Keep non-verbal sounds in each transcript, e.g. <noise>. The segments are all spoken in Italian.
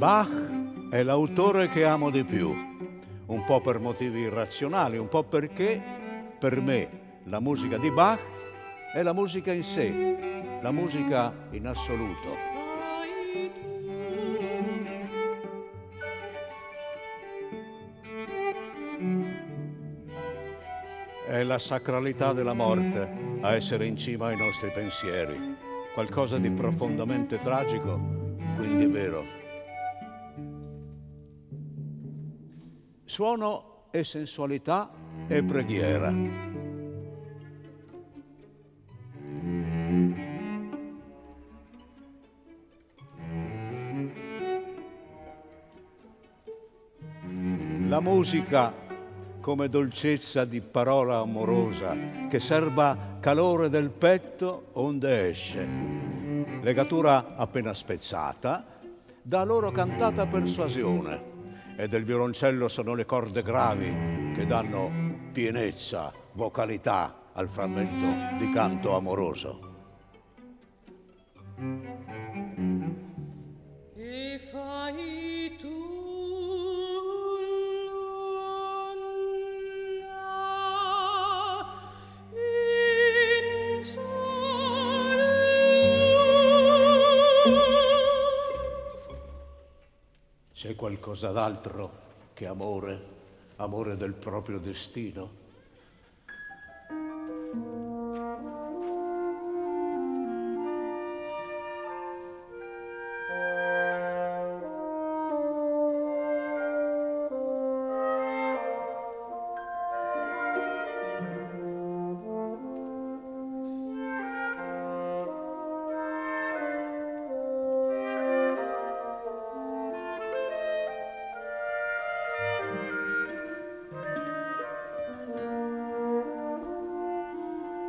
Bach è l'autore che amo di più, un po' per motivi irrazionali, un po' perché per me la musica di Bach è la musica in sé, la musica in assoluto. È la sacralità della morte a essere in cima ai nostri pensieri, qualcosa di profondamente tragico, quindi vero. Suono e sensualità e preghiera. La musica come dolcezza di parola amorosa che serba calore del petto onde esce. Legatura appena spezzata, da loro cantata persuasione e del violoncello sono le corde gravi che danno pienezza, vocalità al frammento di canto amoroso. Qualcosa d'altro che amore, amore del proprio destino?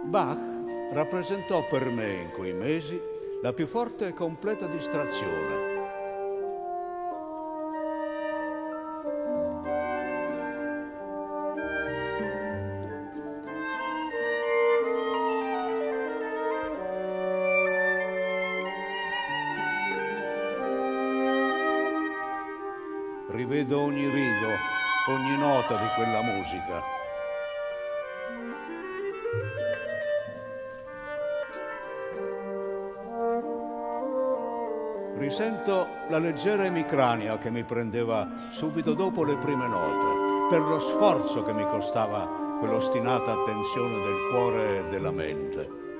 Bach rappresentò per me in quei mesi la più forte e completa distrazione. Rivedo ogni rigo, ogni nota di quella musica. Risento la leggera emicrania che mi prendeva subito dopo le prime note, per lo sforzo che mi costava quell'ostinata attenzione del cuore e della mente.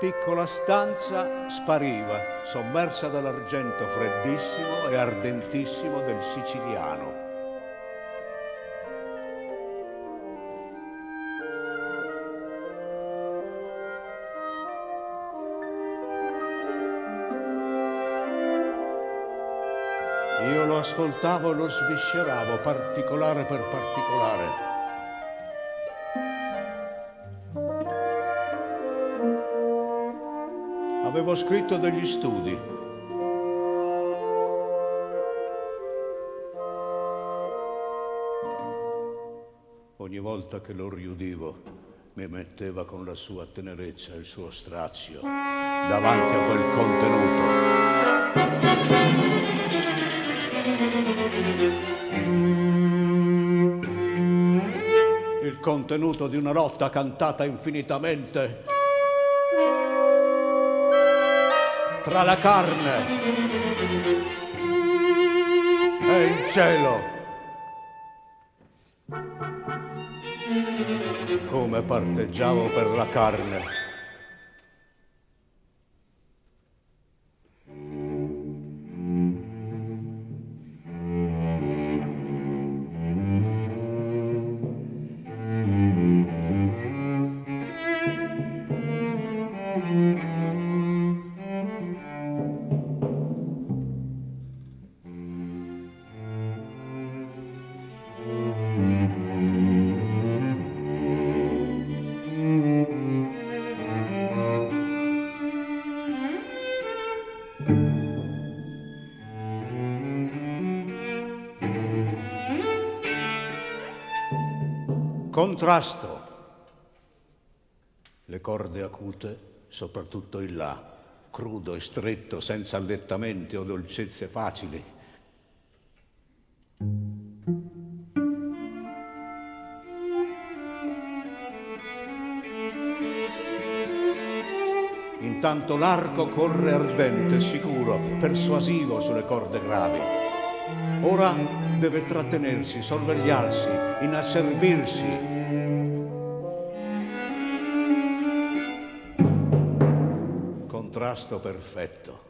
Piccola stanza spariva, sommersa dall'argento freddissimo e ardentissimo del siciliano. Io lo ascoltavo e lo svisceravo particolare per particolare. Avevo scritto degli studi. Ogni volta che lo riudivo mi metteva con la sua tenerezza e il suo strazio davanti a quel contenuto. Il contenuto di una lotta cantata infinitamente tra la carne e il cielo. Come parteggiavo per la carne. Contrasto. Le corde acute, soprattutto il là, crudo e stretto, senza allettamenti o dolcezze facili. Intanto l'arco corre ardente, sicuro, persuasivo sulle corde gravi. Ora deve trattenersi, sorvegliarsi, inacerbirsi. Contrasto perfetto.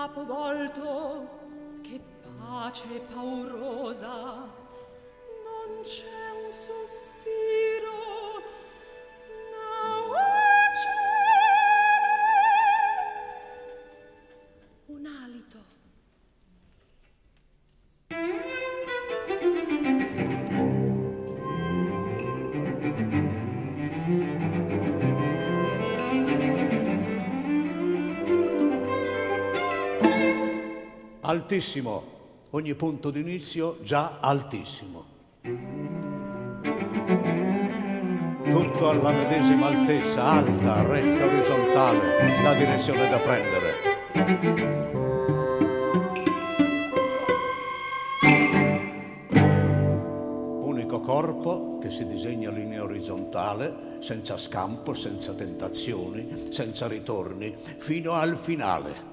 capo volto che pace paurosa. Non c'è altissimo, ogni punto d'inizio già altissimo. Tutto alla medesima altezza, alta, retta, orizzontale, la direzione da prendere. Unico corpo che si disegna linea orizzontale, senza scampo, senza tentazioni, senza ritorni, fino al finale.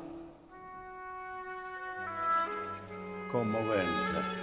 Commovente.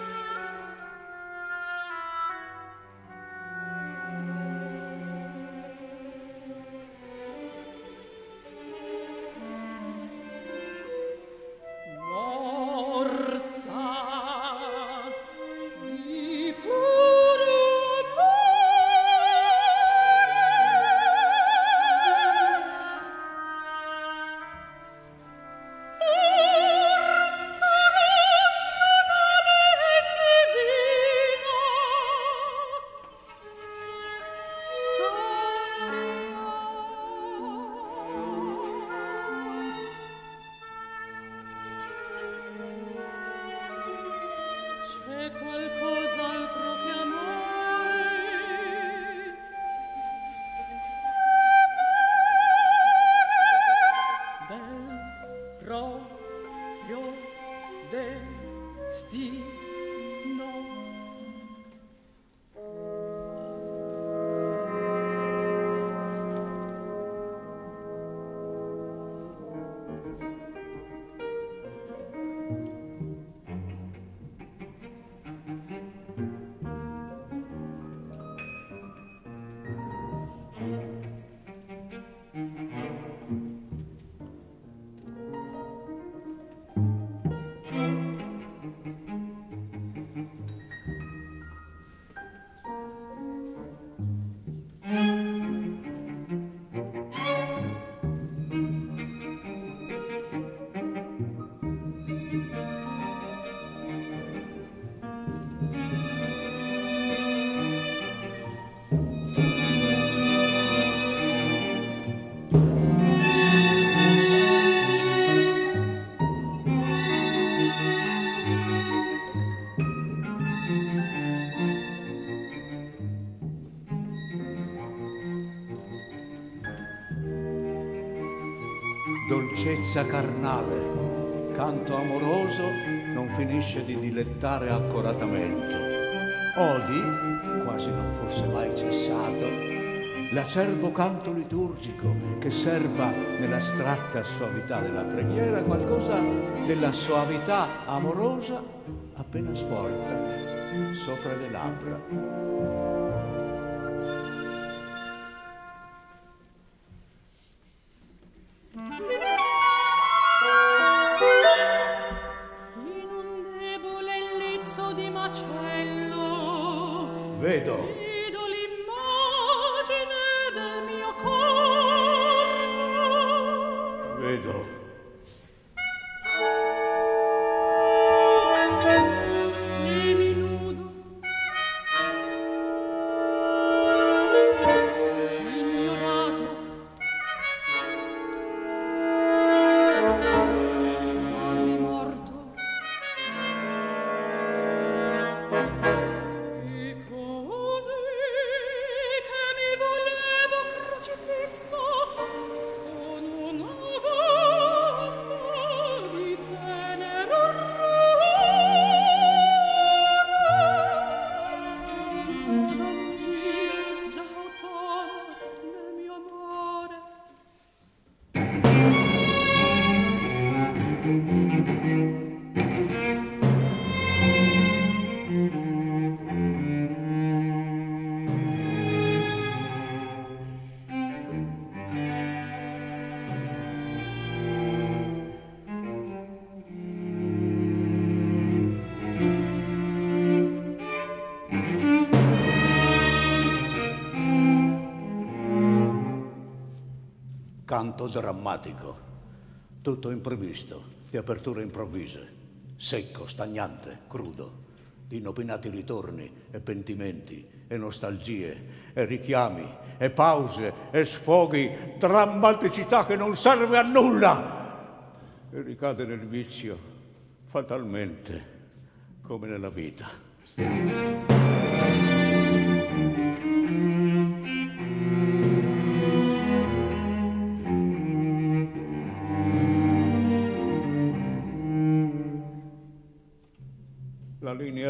Dolcezza carnale, canto amoroso non finisce di dilettare accoratamente. Odi, quasi non fosse mai cessato, l'acerbo canto liturgico che serba nell'astratta soavità della preghiera qualcosa della soavità amorosa appena svolta sopra le labbra. 被动。Canto drammatico, tutto imprevisto, di aperture improvvise, secco, stagnante, crudo, di inopinati ritorni e pentimenti e nostalgie e richiami e pause e sfoghi, drammaticità che non serve a nulla e ricade nel vizio fatalmente come nella vita.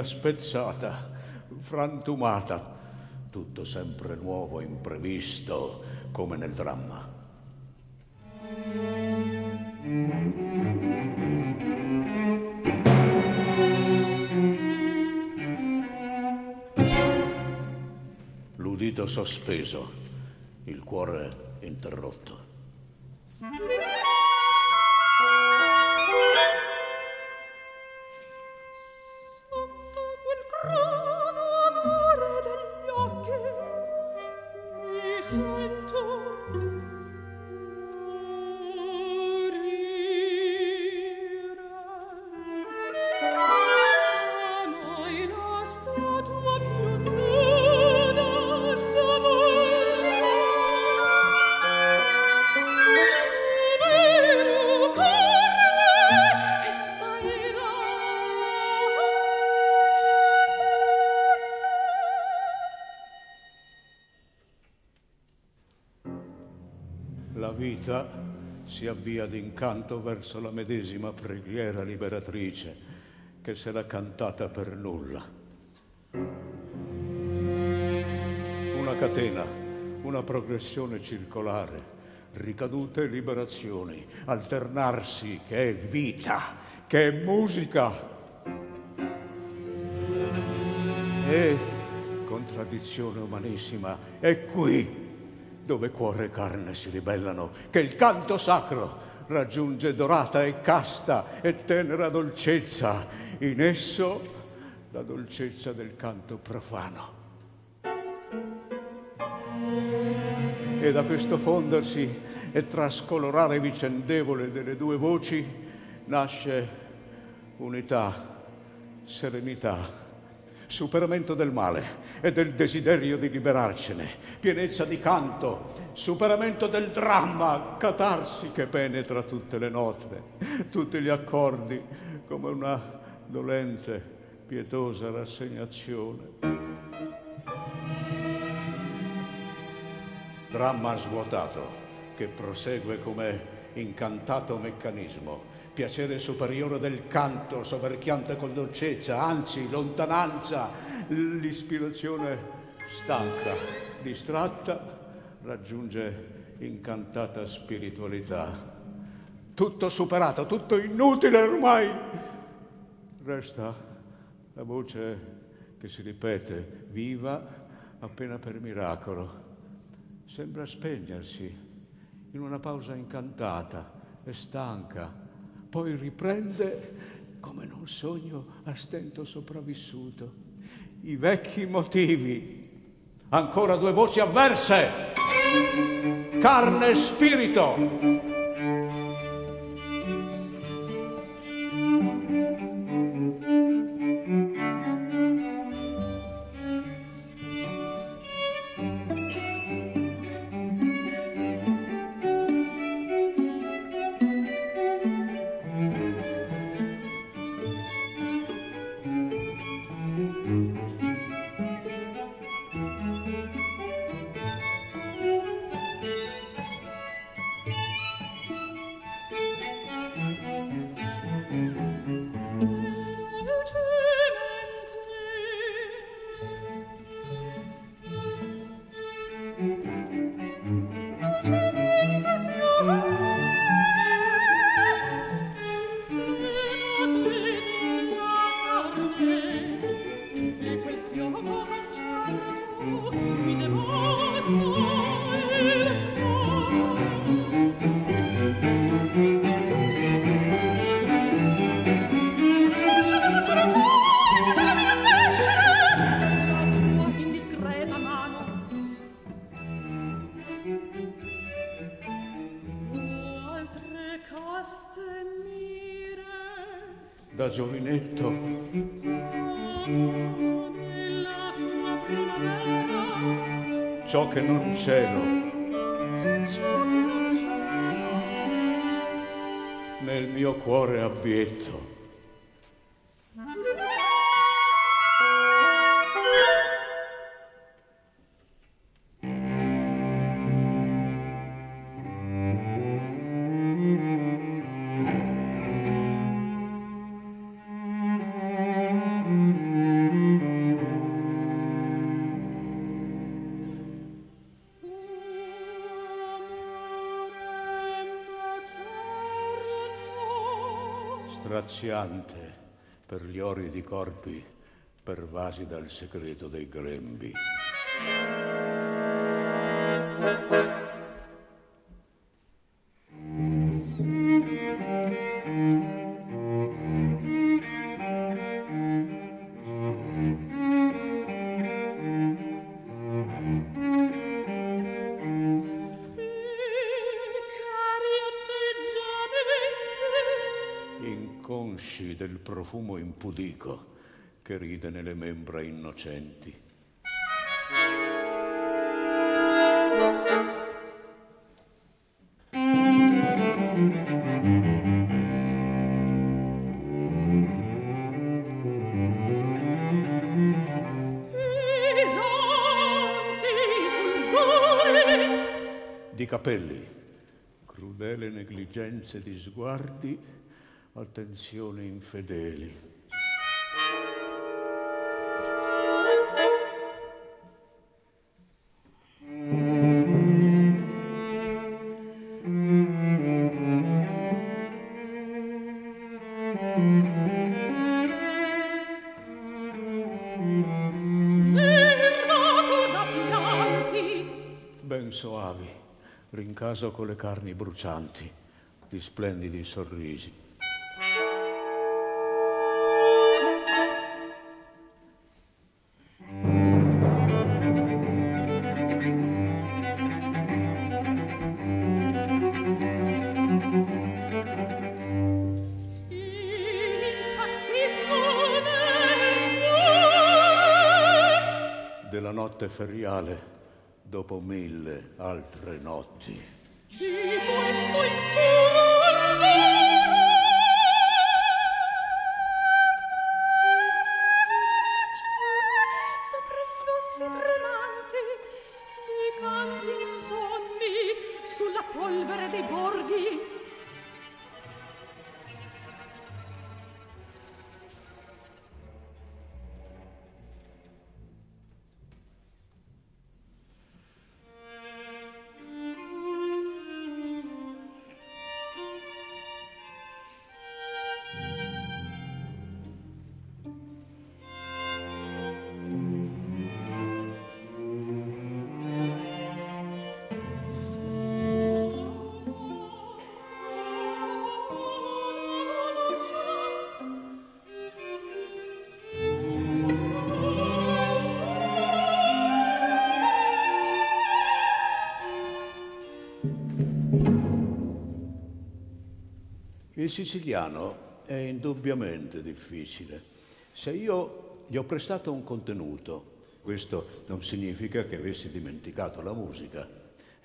Spezzata, frantumata, tutto sempre nuovo, imprevisto, come nel dramma. L'udito sospeso, il cuore interrotto. Vita si avvia d'incanto verso la medesima preghiera liberatrice che se l'ha cantata per nulla. Una catena, una progressione circolare, ricadute e liberazioni, alternarsi che è vita, che è musica. E, contraddizione umanissima, è qui dove cuore e carne si ribellano, che il canto sacro raggiunge dorata e casta e tenera dolcezza, in esso la dolcezza del canto profano. E da questo fondersi e trascolorare vicendevole delle due voci nasce unità, serenità, superamento del male e del desiderio di liberarcene, pienezza di canto, superamento del dramma, catarsi che penetra tutte le note, tutti gli accordi, come una dolente, pietosa rassegnazione. Dramma svuotato che prosegue come incantato meccanismo, piacere superiore del canto soverchiante con dolcezza, anzi lontananza, l'ispirazione stanca, distratta, raggiunge incantata spiritualità. Tutto superato, tutto inutile ormai. Resta la voce che si ripete viva appena per miracolo. Sembra spegnersi in una pausa incantata e stanca, poi riprende come in un sogno a stento sopravvissuto. I vecchi motivi, ancora due voci avverse, carne e spirito. Che non c'ero. Nel mio cuore abbietto. Straziante per gli oridi corpi pervasi dal segreto dei grembi. Del profumo impudico che ride nelle membra innocenti. Di capelli, crudele negligenze di sguardi attenzione infedeli. Ben soavi, rincaso con le carni brucianti, di splendidi sorrisi. Feriale dopo mille altre notti. Di questo Sopra siciliano è indubbiamente difficile. Se io gli ho prestato un contenuto, questo non significa che avessi dimenticato la musica.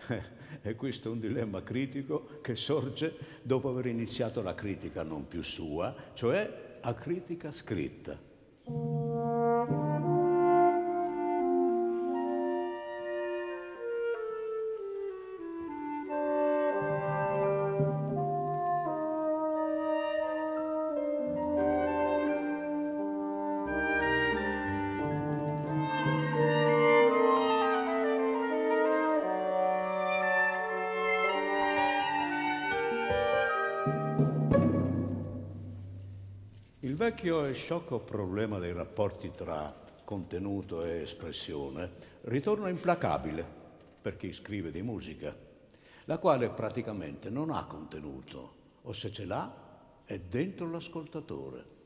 <laughs> E questo è un dilemma critico che sorge dopo aver iniziato la critica non più sua, cioè a critica scritta. Vecchio e sciocco problema dei rapporti tra contenuto e espressione ritorna implacabile per chi scrive di musica, la quale praticamente non ha contenuto, o se ce l'ha è dentro l'ascoltatore.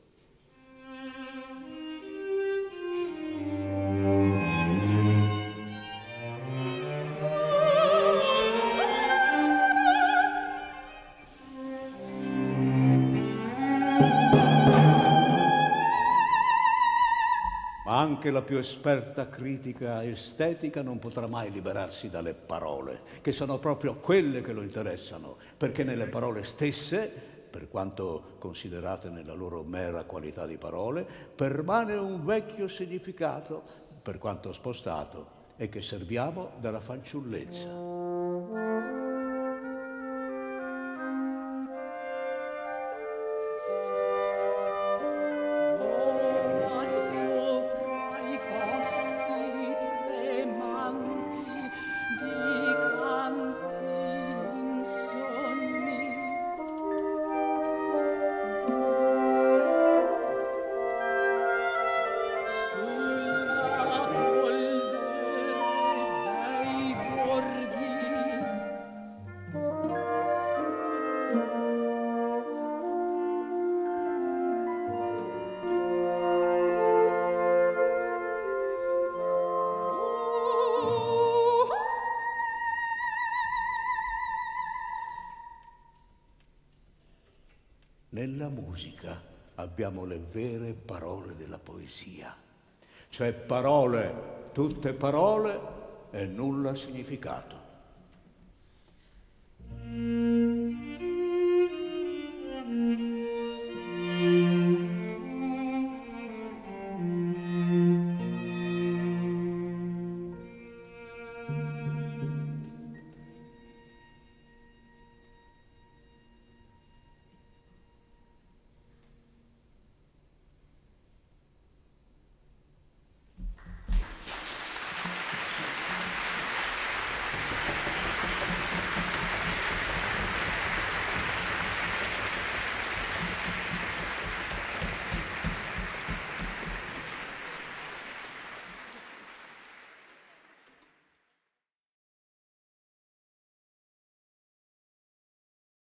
Anche la più esperta critica estetica non potrà mai liberarsi dalle parole, che sono proprio quelle che lo interessano, perché nelle parole stesse, per quanto considerate nella loro mera qualità di parole, permane un vecchio significato, per quanto spostato, e che serviamo dalla fanciullezza. Musica abbiamo le vere parole della poesia, cioè parole, tutte parole e nulla significato.